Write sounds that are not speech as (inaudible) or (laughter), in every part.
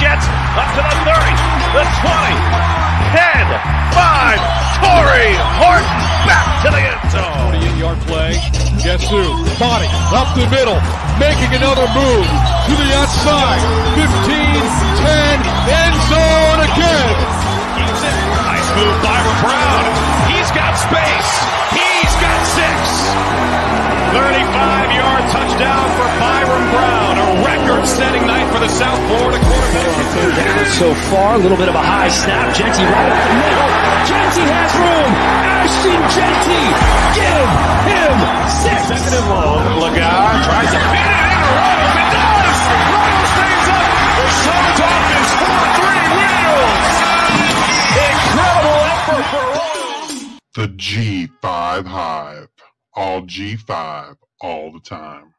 Jets up to the 30, the 20, 10, 5. Tory Horton back to the end zone. 48 yard play. Guess who? Body up the middle, making another move to the outside. 15, 10, end zone again. Keeps it. Nice move by Brown. He's got space. He's got six. 35-yard touchdown for Byron Brown. A record-setting night for the South Florida quarterback. So far. A little bit of a high snap. Jeanty right up the middle. Jeanty G5 all the time.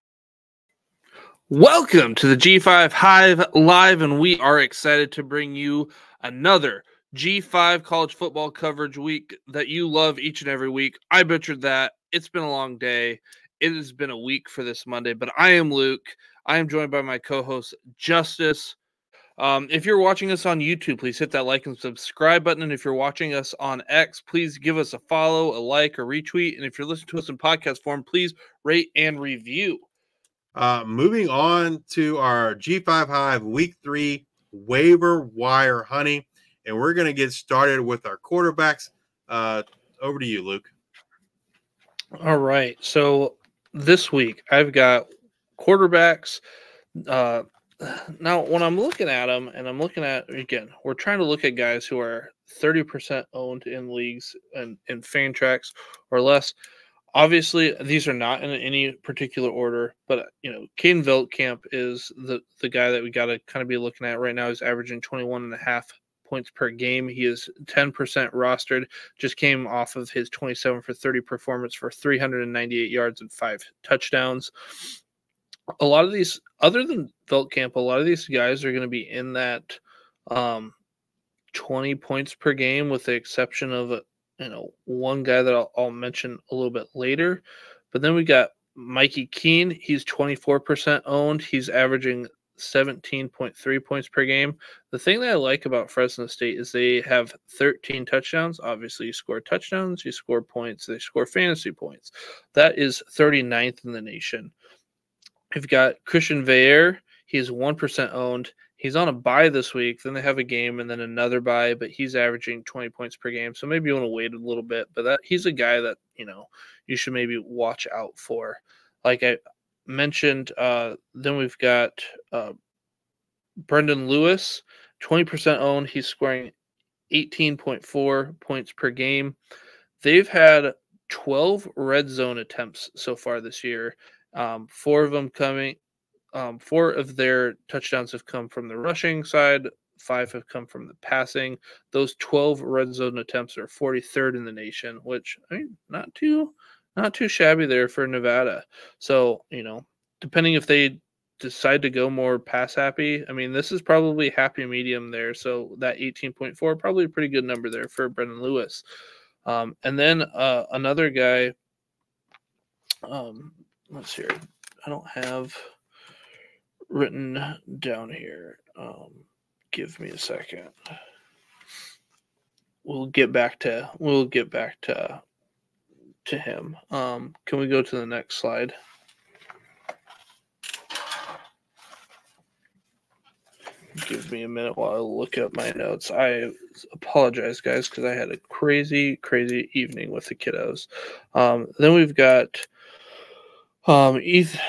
Welcome to the G5 Hive Live, and we are excited to bring you another G5 college football coverage week that you love each and every week. I butchered that. It's been a long day. It has been a week for this Monday, but I am Luke. I am joined by my co host, Justice. Um, if you're watching us on YouTube, please hit that like and subscribe button. And if you're watching us on X, please give us a follow, a like, or retweet. And if you're listening to us in podcast form, please rate and review. Uh, moving on to our G5 Hive Week Three waiver wire honey, and we're going to get started with our quarterbacks. Uh, over to you, Luke. All right. So this week I've got quarterbacks. Uh, now, when I'm looking at them, and I'm looking at again, we're trying to look at guys who are 30% owned in leagues and in Fantrax or less. Obviously, these are not in any particular order, but you know, Caden Veltkamp is the the guy that we got to kind of be looking at right now. He's averaging 21 and a half points per game. He is 10% rostered. Just came off of his 27 for 30 performance for 398 yards and five touchdowns a lot of these, other than Veltkamp, a lot of these guys are going to be in that um, 20 points per game, with the exception of you know one guy that I'll, I'll mention a little bit later. But then we got Mikey Keene. He's 24% owned. He's averaging 17.3 points per game. The thing that I like about Fresno State is they have 13 touchdowns. Obviously, you score touchdowns, you score points, they score fantasy points. That is 39th in the nation. We've got Christian Veilleux. He's 1% owned. He's on a bye this week. Then they have a game and then another bye, but he's averaging 20 points per game. So maybe you want to wait a little bit. But that he's a guy that, you know, you should maybe watch out for. Like I mentioned, uh, then we've got uh, Brendan Lewis, 20% owned. He's scoring 18.4 points per game. They've had 12 red zone attempts so far this year. Um, four of them coming, um, four of their touchdowns have come from the rushing side. Five have come from the passing. Those 12 red zone attempts are 43rd in the nation, which I mean, not too, not too shabby there for Nevada. So you know, depending if they decide to go more pass happy, I mean, this is probably happy medium there. So that 18.4 probably a pretty good number there for Brendan Lewis. Um, and then uh, another guy um, let's see. I don't have written down here. Um, give me a second. We'll get back to we'll get back to to him. Um, can we go to the next slide? Give me a minute while I look up my notes. I apologize, guys, because I had a crazy, crazy evening with the kiddos. Um, then we've got um, Eth,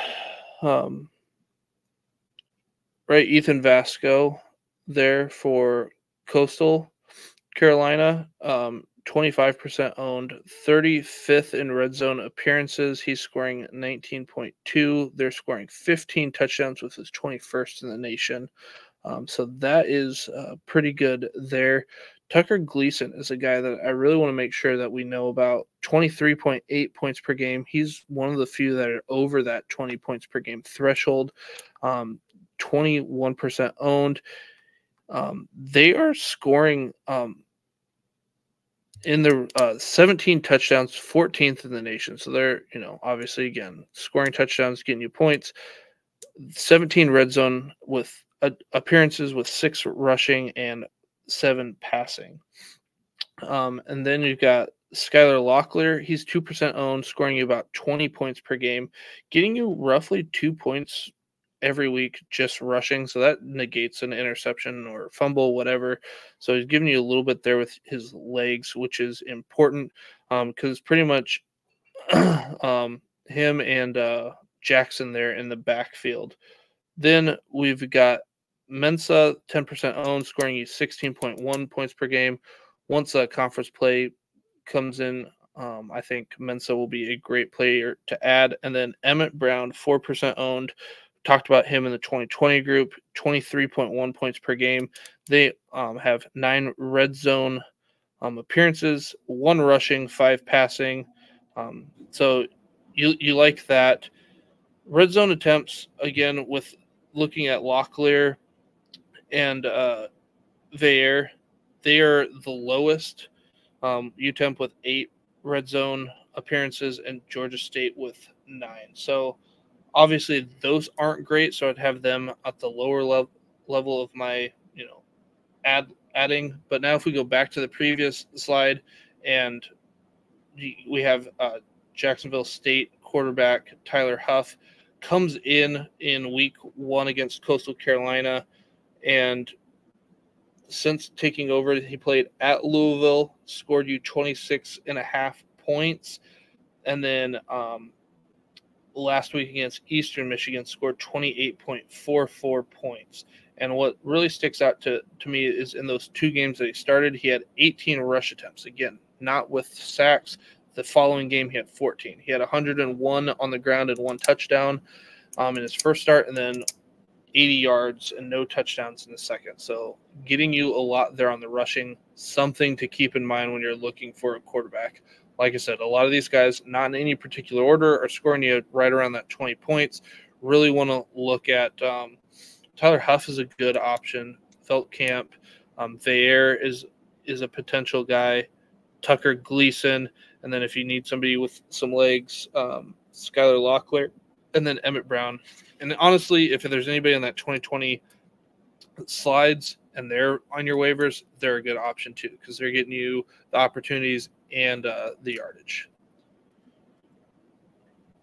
um, right, Ethan Vasco there for Coastal Carolina. Um, 25% owned, 35th in red zone appearances. He's scoring 19.2. They're scoring 15 touchdowns with his 21st in the nation. Um, so that is uh, pretty good there. Tucker Gleason is a guy that I really want to make sure that we know about. 23.8 points per game. He's one of the few that are over that 20 points per game threshold. Um, 21% owned. Um, they are scoring um, in the uh, 17 touchdowns, 14th in the nation. So they're, you know, obviously, again, scoring touchdowns, getting you points. 17 red zone with appearances with six rushing and seven passing. Um, and then you've got Skylar Locklear. He's 2% owned, scoring you about 20 points per game, getting you roughly two points every week just rushing. So that negates an interception or fumble, whatever. So he's giving you a little bit there with his legs, which is important because um, pretty much (clears throat) um, him and uh, Jackson there in the backfield. Then we've got Mensah, 10% owned, scoring you 16.1 points per game. Once a conference play comes in, um, I think Mensah will be a great player to add. And then Emmett Brown, 4% owned. Talked about him in the 2020 group, 23.1 points per game. They um, have nine red zone um, appearances, one rushing, five passing. Um, so you you like that. Red zone attempts again with looking at Locklear and uh, Veer, they are the lowest. Um, UTEP with eight red zone appearances and Georgia State with nine. So obviously those aren't great. So I'd have them at the lower level level of my you know add adding. But now if we go back to the previous slide and we have uh, Jacksonville State quarterback Tyler Huff comes in in week one against Coastal Carolina, and since taking over, he played at Louisville, scored you 26 and a half points, and then um, last week against Eastern Michigan scored 28.44 points. And what really sticks out to, to me is in those two games that he started, he had 18 rush attempts. Again, not with sacks, the following game, he had 14. He had 101 on the ground and one touchdown um, in his first start, and then 80 yards and no touchdowns in the second. So, getting you a lot there on the rushing, something to keep in mind when you're looking for a quarterback. Like I said, a lot of these guys, not in any particular order, are scoring you right around that 20 points. Really want to look at um, Tyler Huff is a good option. Veltkamp, um, is is a potential guy. Tucker Gleason and then if you need somebody with some legs, um, Skylar Locklear, and then Emmett Brown. And honestly, if there's anybody in that 2020 slides and they're on your waivers, they're a good option too because they're getting you the opportunities and uh, the yardage.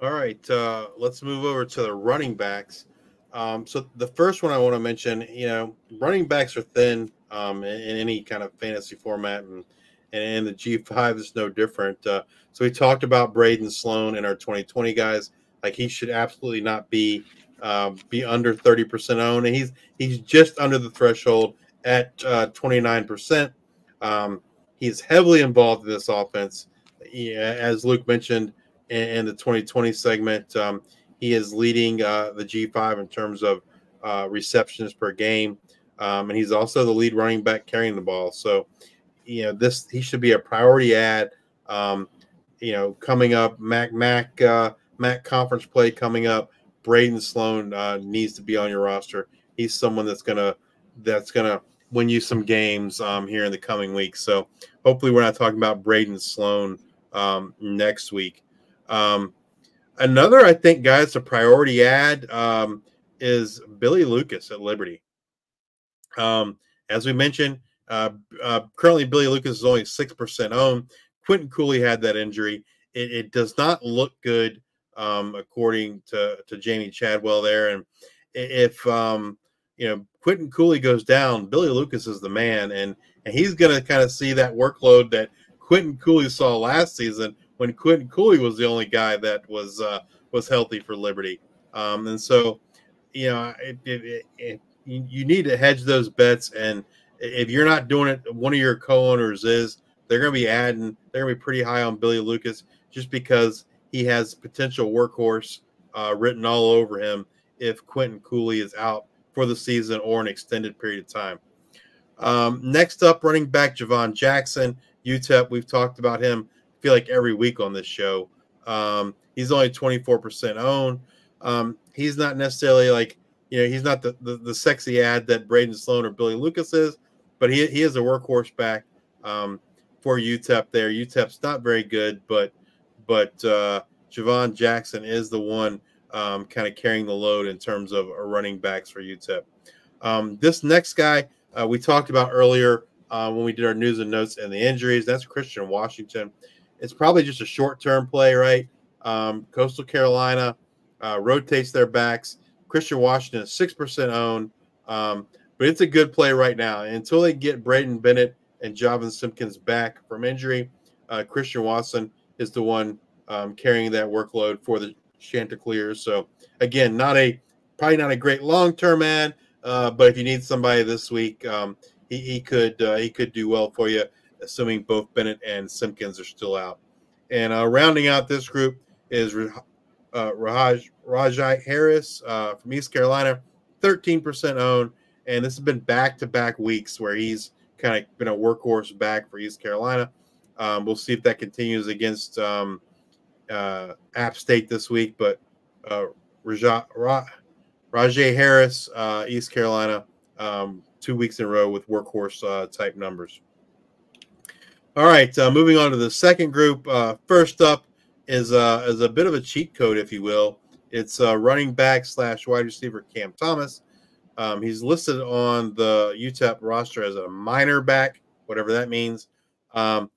All right, uh, let's move over to the running backs. Um, so the first one I want to mention, you know, running backs are thin um, in, in, any kind of fantasy format, and and, in the G5 is no different. Uh, so we talked about Braedon Sloan in our 2020 guys. Like he should absolutely not be uh, be under 30% owned, and he's he's just under the threshold at uh, 29%. Um, he's heavily involved in this offense. As Luke mentioned in, in, the 2020 segment, um, he is leading uh, the G5 in terms of uh, receptions per game, um, and he's also the lead running back carrying the ball. So you know this he should be a priority ad. Um, you know, coming up, MAC MAC uh, MAC conference play coming up. Braedon Sloan uh, needs to be on your roster. He's someone that's gonna that's gonna win you some games um, here in the coming weeks. So hopefully, we're not talking about Braedon Sloan um, next week. Um, another, I think, guys, a priority ad um, is Billy Lucas at Liberty. Um, as we mentioned, uh, uh, currently, Billy Lucas is only 6% owned. Quinton Cooley had that injury. It, it does not look good, um, according to, to Jamey Chadwell there. And if, um, you know, Quinton Cooley goes down, Billy Lucas is the man. And, and he's going to kind of see that workload that Quinton Cooley saw last season when Quinton Cooley was the only guy that was uh, was healthy for Liberty. Um, and so, you know, it, it, it, you need to hedge those bets and – if you're not doing it, one of your co-owners is. They're going to be adding. They're going to be pretty high on Billy Lucas just because he has potential workhorse uh, written all over him if Quinton Cooley is out for the season or an extended period of time. Um, next up, running back Jevon Jackson, UTEP. We've talked about him. I feel like every week on this show. Um, he's only 24% owned. Um, he's not necessarily like you know he's not the, the, the sexy ad that Braedon Sloan or Billy Lucas is, but he, he is a workhorse back um, for UTEP there. UTEP's not very good, but but uh, Jevon Jackson is the one um, kind of carrying the load in terms of running backs for UTEP. Um, this next guy uh, we talked about earlier uh, when we did our news and notes and the injuries. That's Christian Washington. It's probably just a short term play, right? Um, Coastal Carolina uh, rotates their backs. Christian Washington is six percent owned, um, but it's a good play right now. And until they get Braydon Bennett and Javon Simpkins back from injury, uh, Christian Watson is the one um, carrying that workload for the Chanticleers. So again, not a probably not a great long term ad, uh, but if you need somebody this week, um, he, he could uh, he could do well for you, assuming both Bennett and Simpkins are still out. And uh, rounding out this group is uh, Raj Rahjai Harris uh, from East Carolina, 13% owned, and this has been back to back weeks where he's kind of been a workhorse back for East Carolina. Um, we'll see if that continues against um, uh, App State this week, but uh, Rajah, Rahjai Harris, uh, East Carolina, um, two weeks in a row with workhorse uh, type numbers. All right, uh, moving on to the second group. Uh, first up is uh, is a bit of a cheat code, if you will. It's running back slash wide receiver Cam Thomas. Um, he's listed on the UTEP roster as a minor back, whatever that means. Um,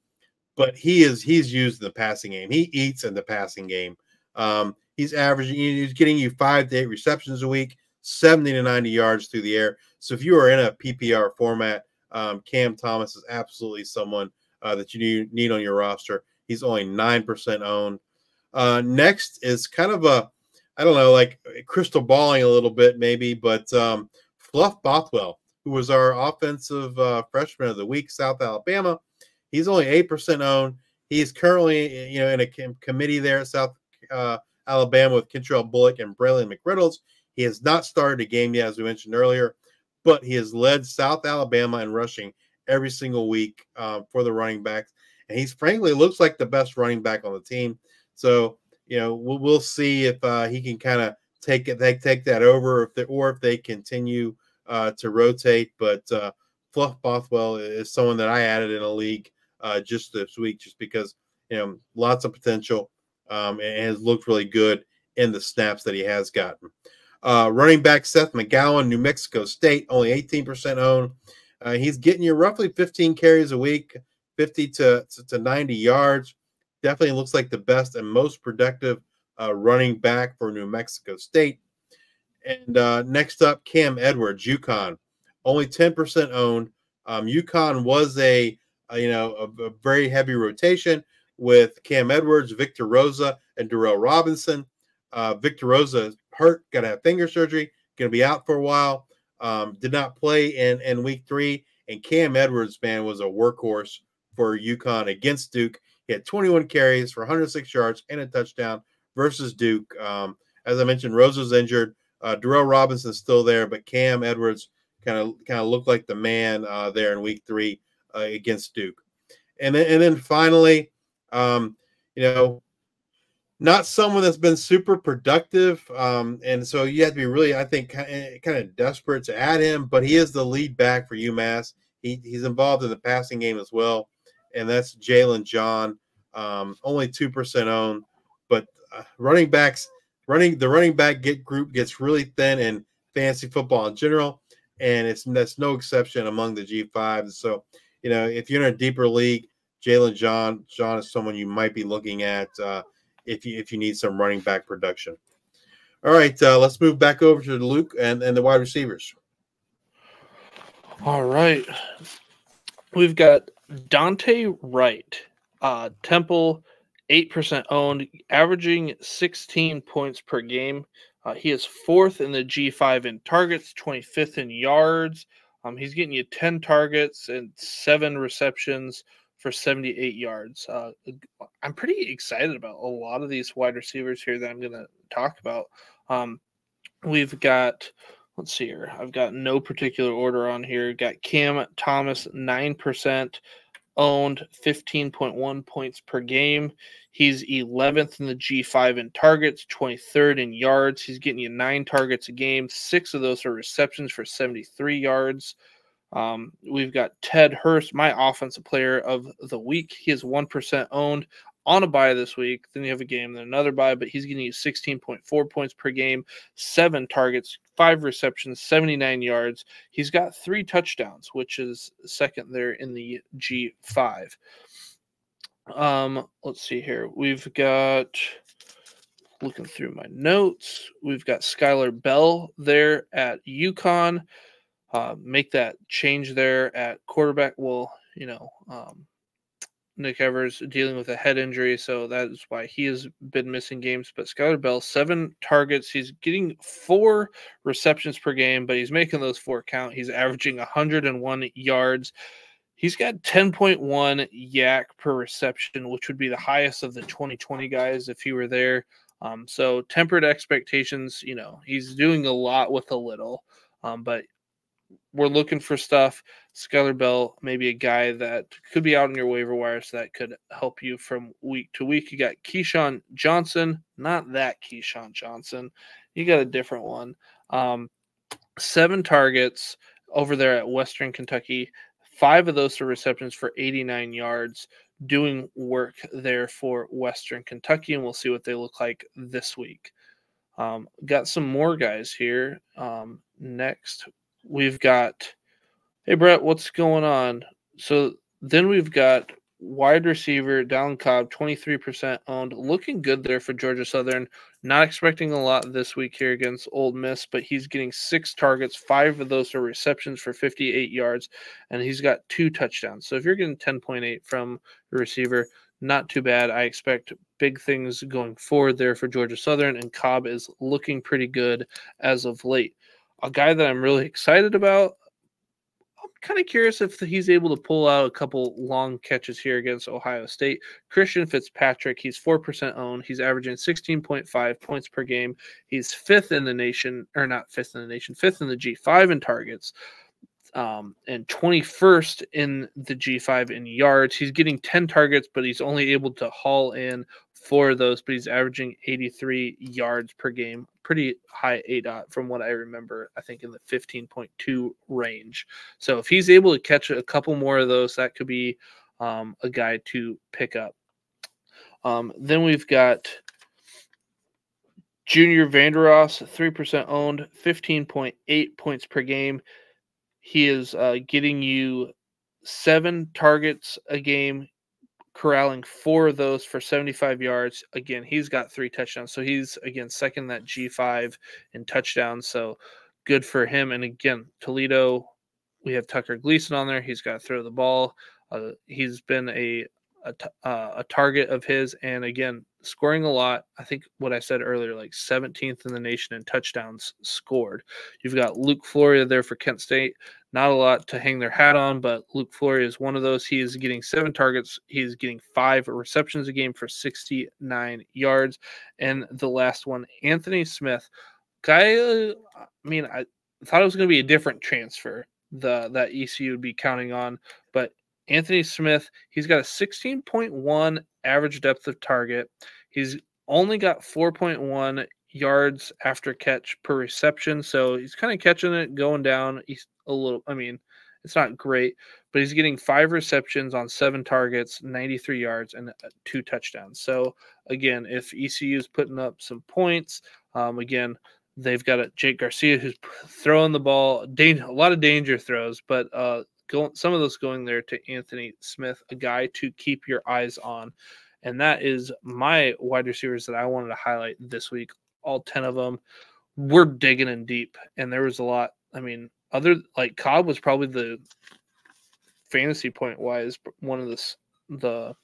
but he is he's used in the passing game. He eats in the passing game. Um, he's averaging, he's getting you five to eight receptions a week, 70 to 90 yards through the air. So if you are in a PPR format, um, Cam Thomas is absolutely someone uh, that you need, on your roster. He's only 9% owned. Uh, next is kind of a, I don't know, like crystal balling a little bit maybe, but um, Fluff Bothwell, who was our offensive uh, freshman of the week, South Alabama. He's only 8% owned. He's currently, you know, in a com- committee there at South uh, Alabama with Kentrell Bullock and Braylon McReynolds. He has not started a game yet, as we mentioned earlier, but he has led South Alabama in rushing every single week uh, for the running backs. And he's frankly looks like the best running back on the team. So, you know, we'll, we'll see if uh, he can kind of take it, take, take that over, if they, or if they continue uh, to rotate. But uh, Fluff Bothwell is someone that I added in a league uh, just this week, just because you know lots of potential um, and has looked really good in the snaps that he has gotten. Uh, running back Seth McGowan, New Mexico State, only 18% owned. Uh, he's getting you roughly 15 carries a week, 50 to, to 90 yards. Definitely looks like the best and most productive uh, running back for New Mexico State. And uh, next up, Cam Edwards, UConn, only 10% owned. Um, UConn was a, you know a, a, very heavy rotation with Cam Edwards, Victor Rosa, and Darrell Robinson. Uh, Victor Rosa hurt, got to have finger surgery, going to be out for a while. Um, did not play in in week three, and Cam Edwards, man, was a workhorse for UConn against Duke. He had 21 carries for 106 yards and a touchdown versus Duke. Um, as I mentioned, Rosa's injured. Uh, Darrell Robinson's still there, but Cam Edwards kind of kind of looked like the man uh, there in week three against Duke. And then and then finally, um, you know, not someone that's been super productive. Um, and so you have to be really, I think, kind of desperate to add him, but he is the lead back for UMass. He, he's involved in the passing game as well. And that's Jalen John, um, only 2% owned. But uh, running backs, running the running back get group gets really thin in fantasy football in general. And it's that's no exception among the G5. So, you know, if you're in a deeper league, Jalen John John is someone you might be looking at uh, if you if you need some running back production. All right, uh, let's move back over to Luke and, and the wide receivers. All right, we've got Dante Wright, uh, Temple, eight percent owned, averaging sixteen points per game. Uh, he is fourth in the G5 in targets, 25th in yards. Um, he's getting you 10 targets and seven receptions for 78 yards. Uh, I'm pretty excited about a lot of these wide receivers here that I'm going to talk about. Um, we've got, let's see here, I've got no particular order on here. Got Cam Thomas, 9% owned, 15.1 points per game. He's 11th in the G5 in targets, 23rd in yards. He's getting you nine targets a game. Six of those are receptions for 73 yards. Um, we've got Ted Hurst, my offensive player of the week. He is 1% owned, on a bye this week. Then you have a game, then another bye, but he's getting you 16.4 points per game, seven targets, five receptions, 79 yards. He's got three touchdowns, which is second there in the G5. Um, let's see here. We've got looking through my notes. We've got Skylar Bell there at UConn. Uh, make that change there at quarterback. Well, you know, um, Nick Evers dealing with a head injury, so that is why he has been missing games. But Skylar Bell, seven targets. He's getting four receptions per game, but he's making those four count. He's averaging 101 yards. He's got 10.1 YAC per reception, which would be the highest of the 2020 guys if he were there. Um, so tempered expectations. You know, he's doing a lot with a little, um, but we're looking for stuff. Skylar Bell, maybe a guy that could be out on your waiver wires that could help you from week to week. You got Kisean Johnson, not that Keyshawn Johnson. You got a different one. Um, seven targets over there at Western Kentucky. Five of those are receptions for 89 yards, doing work there for Western Kentucky, and we'll see what they look like this week. Um, got some more guys here. Um, next, we've got hey Brett, what's going on? So then we've got wide receiver Dallin Cobb, 23% owned, looking good there for Georgia Southern. Not expecting a lot this week here against Ole Miss, but he's getting six targets. Five of those are receptions for 58 yards, and he's got two touchdowns. So if you're getting 10.8 from the receiver, not too bad. I expect big things going forward there for Georgia Southern, and Cobb is looking pretty good as of late a guy that I'm really excited about. I'm kind of curious if he's able to pull out a couple long catches here against Ohio State. Christian Fitzpatrick, he's 4% owned. He's averaging 16.5 points per game. He's fifth in the nation, or not fifth in the nation, fifth in the G5 in targets. Um, and 21st in the G5 in yards. He's getting 10 targets, but he's only able to haul in four of those, but he's averaging 83 yards per game. Pretty high ADOT from what I remember, I think in the 15.2 range. So if he's able to catch a couple more of those, that could be um, a guy to pick up. Um, then we've got Junior Vandeross, 3% owned, 15.8 points per game. He is uh, getting you seven targets a game corralling four of those for 75 yards. Again, he's got three touchdowns. So he's, again, second that G5 in touchdowns. So good for him. And again, Toledo, we have Tucker Gleason on there. He's got to throw the ball. Uh, he's been a a, uh, a target of his, and again, scoring a lot. I think what I said earlier, like 17th in the nation in touchdowns scored. You've got Luke Floria there for Kent State. Not a lot to hang their hat on, but Luke Floria is one of those. He is getting seven targets. He's getting five receptions a game for 69 yards. And the last one, Anthony Smith. Guy, I mean, I thought it was going to be a different transfer the that ECU would be counting on, but Anthony Smith, he's got a 16.1 average depth of target. He's only got 4.1 yards after catch per reception. So he's kind of catching it, going down. He's a little, I mean, it's not great, but he's getting five receptions on seven targets, 93 yards, and uh, two touchdowns. So again, if ECU is putting up some points, um, again, they've got a Jake Garcia who's throwing the ball, a lot of danger throws, but uh, going some of those going there to Anthony Smith, a guy to keep your eyes on. And that is my wide receivers that I wanted to highlight this week. All 10 of them. We're digging in deep, and there was a lot. I mean, other like Cobb was probably the fantasy point wise one of the the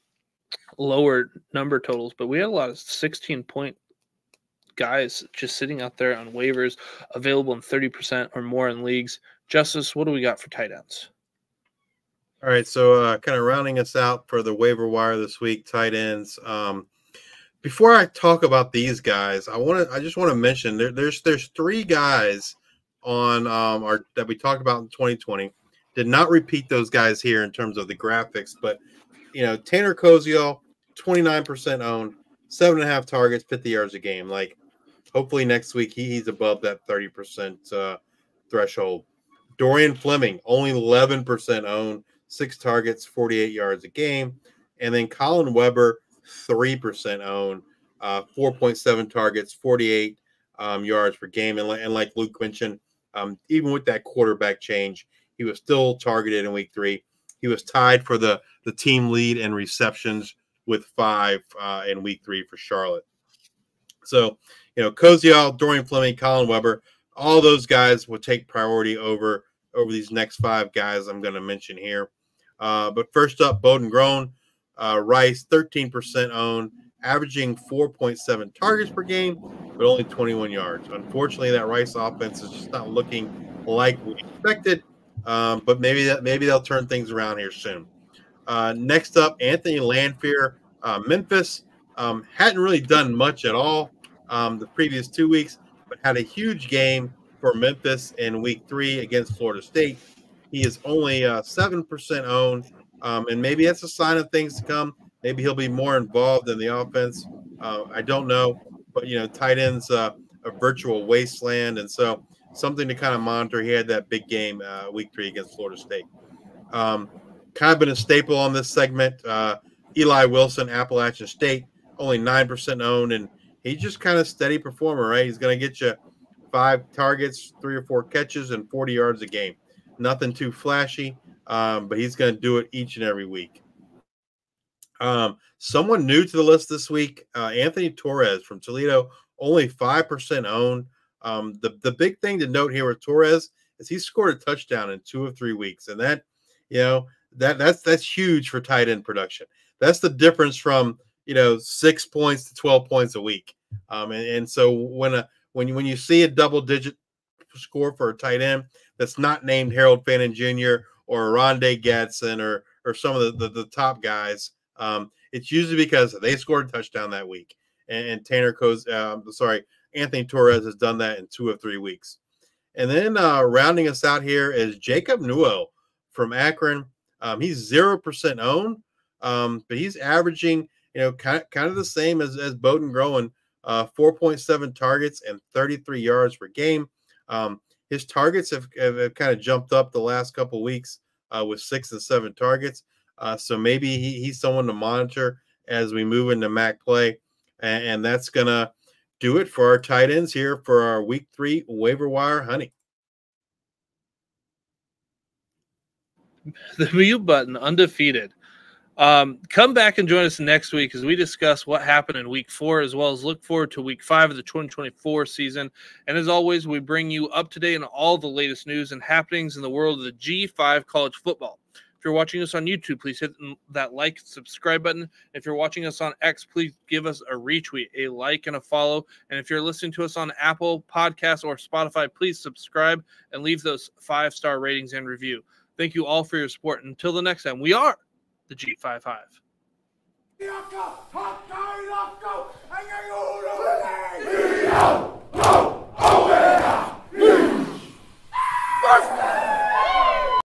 lower number totals, but we had a lot of 16 point guys just sitting out there on waivers, available in 30% or more in leagues. Justice, what do we got for tight ends? All right, so uh, kind of rounding us out for the waiver wire this week, tight ends. Um, before I talk about these guys, I want to I just want to mention there, there's there's three guys on um, our that we talked about in 2020. Did not repeat those guys here in terms of the graphics, but you know Tanner Koziol, 29% owned, seven and a half targets, 50 yards a game. Like hopefully next week he, he's above that 30% uh, threshold. Dorian Fleming, only 11% owned, six targets, 48 yards a game. And then Colin Weber, 3% owned, uh, 4.7 targets, 48 um, yards per game. And, and like Luke mentioned, um, even with that quarterback change, he was still targeted in week three. He was tied for the, the team lead in receptions with five uh, in week three for Charlotte. So, you know, Koziol, Dorian Fleming, Colin Weber, all those guys will take priority over over these next five guys I'm going to mention here. Uh, but first up, Boden Groen, uh, Rice, 13% owned, averaging 4.7 targets per game, but only 21 yards. Unfortunately, that Rice offense is just not looking like we expected. Um, but maybe that maybe they'll turn things around here soon. Uh, next up, Anthony Landphere, uh, Memphis um, hadn't really done much at all um, the previous two weeks, but had a huge game for Memphis in Week Three against Florida State. He is only uh, seven percent owned, um, and maybe that's a sign of things to come. Maybe he'll be more involved in the offense. Uh, I don't know, but you know, tight ends uh, a virtual wasteland, and so something to kind of monitor. He had that big game uh, week three against Florida State. Um, kind of been a staple on this segment. Uh, Eli Wilson, Appalachian State, only nine percent owned, and he's just kind of steady performer, right? He's going to get you five targets, three or four catches, and forty yards a game. Nothing too flashy, um, but he's going to do it each and every week. Um, someone new to the list this week, uh, Anthony Torres from Toledo, only 5% owned. Um, the, the big thing to note here with Torres is he scored a touchdown in two of three weeks. And that, you know, that that's that's huge for tight end production. That's the difference from you know six points to 12 points a week. Um, and, and so when a when you when you see a double digit score for a tight end that's not named Harold Fannin Jr. or Rondé Gadsden or or some of the, the, the top guys, um, it's usually because they scored a touchdown that week. And, and Tanner Coz, uh, sorry, Anthony Torres has done that in two of three weeks. And then uh, rounding us out here is Jacob Newell from Akron. Um, he's zero percent owned, um, but he's averaging you know kind of, kind of the same as as Boden Groen, uh, 4.7 targets and 33 yards per game. Um, his targets have, have, have, kind of jumped up the last couple weeks uh, with six and seven targets. Uh, so maybe he, he's someone to monitor as we move into MAC play. And, and that's going to do it for our tight ends here for our week three waiver wire honey. (laughs) The mute button, undefeated. Um, come back and join us next week as we discuss what happened in week four, as well as look forward to week five of the 2024 season. And as always, we bring you up to date on all the latest news and happenings in the world of the G5 college football. If you're watching us on YouTube, please hit that like, subscribe button. If you're watching us on X, please give us a retweet, a like, and a follow. And if you're listening to us on Apple Podcasts or Spotify, please subscribe and leave those five star ratings and review. Thank you all for your support. Until the next time, we are the G55.